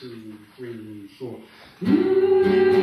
two, three, four.